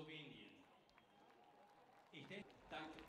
Slowenien. Ich denke, danke.